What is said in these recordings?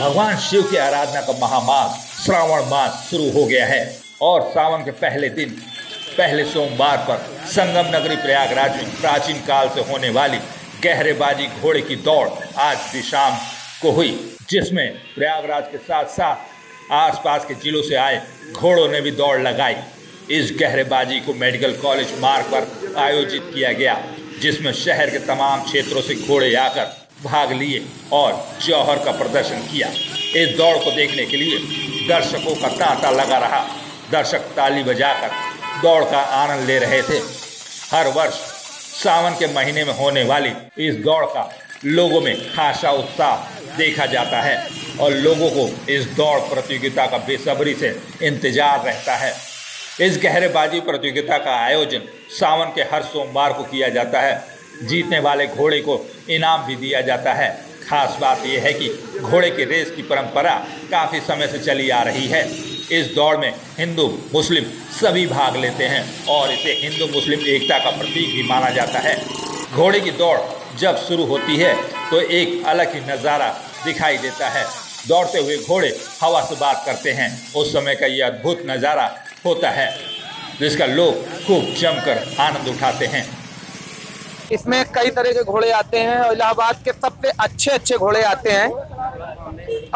भगवान शिव की आराधना का महामास श्रावण मास शुरू हो गया है और सावन के पहले दिन, पहले सोमवार पर संगम नगरी प्रयागराज में प्राचीन काल से होने वाली गहरेबाजी घोड़े की दौड़ आज भी शाम को हुई, जिसमें प्रयागराज के साथ साथ आसपास के जिलों से आए घोड़ों ने भी दौड़ लगाई। इस गहरेबाजी को मेडिकल कॉलेज मार्ग पर आयोजित किया गया, जिसमें शहर के तमाम क्षेत्रों से घोड़े आकर भाग लिए और जौहर का प्रदर्शन किया। इस दौड़ को देखने के लिए दर्शकों का तांता लगा रहा। दर्शक ताली बजाकर दौड़ का आनंद ले रहे थे। हर वर्ष सावन के महीने में होने वाली इस दौड़ का लोगों में खासा उत्साह देखा जाता है और लोगों को इस दौड़ प्रतियोगिता का बेसब्री से इंतज़ार रहता है। इस गहरेबाजी प्रतियोगिता का आयोजन सावन के हर सोमवार को किया जाता है। जीतने वाले घोड़े को इनाम भी दिया जाता है। खास बात यह है कि घोड़े के रेस की परंपरा काफ़ी समय से चली आ रही है। इस दौड़ में हिंदू, मुस्लिम सभी भाग लेते हैं और इसे हिंदू, मुस्लिम एकता का प्रतीक भी माना जाता है। घोड़े की दौड़ जब शुरू होती है तो एक अलग ही नज़ारा दिखाई देता है। दौड़ते हुए घोड़े हवा से बात करते हैं। उस समय का ये अद्भुत नज़ारा होता है, जिसका लोग खूब जमकर आनंद उठाते हैं। इसमें कई तरह के घोड़े आते हैं और इलाहाबाद के सबसे अच्छे अच्छे घोड़े आते हैं।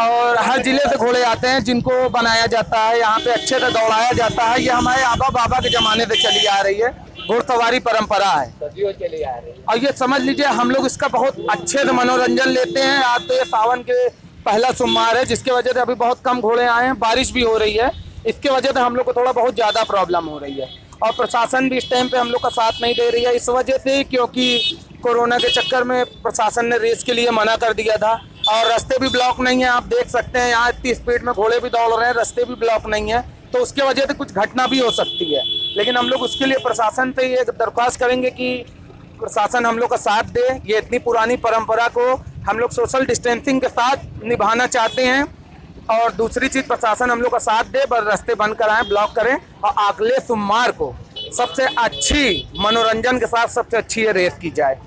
और हर ज़िले से घोड़े आते हैं जिनको बनाया जाता है, यहाँ पे अच्छे से दौड़ाया जाता है। ये हमारे आबा बाबा के जमाने से चली आ रही है, घुड़सवारी परंपरा है। रही और ये समझ लीजिए, हम लोग इसका बहुत अच्छे से मनोरंजन लेते हैं। आज तो ये सावन के पहला सोमवार है, जिसके वजह से अभी बहुत कम घोड़े आए हैं, बारिश भी हो रही है। इसके वजह से हम लोग को थोड़ा बहुत ज़्यादा प्रॉब्लम हो रही है। और प्रशासन भी इस टाइम पे हम लोग का साथ नहीं दे रही है। इस वजह से क्योंकि कोरोना के चक्कर में प्रशासन ने रेस के लिए मना कर दिया था और रास्ते भी ब्लॉक नहीं है। आप देख सकते हैं, यहाँ इतनी स्पीड में घोड़े भी दौड़ रहे हैं, रास्ते भी ब्लॉक नहीं है। तो उसके वजह से कुछ घटना भी हो सकती है। लेकिन हम लोग उसके लिए प्रशासन से ये दरख्वास्त करेंगे कि प्रशासन हम लोग का साथ दे। ये इतनी पुरानी परंपरा को हम लोग सोशल डिस्टेंसिंग के साथ निभाना चाहते हैं। और दूसरी चीज़, प्रशासन हम लोग का साथ दे पर रास्ते बंद कराएँ ब्लॉक करें और अगले सोमवार को सबसे अच्छी मनोरंजन के साथ सबसे अच्छी ये रेस की जाए।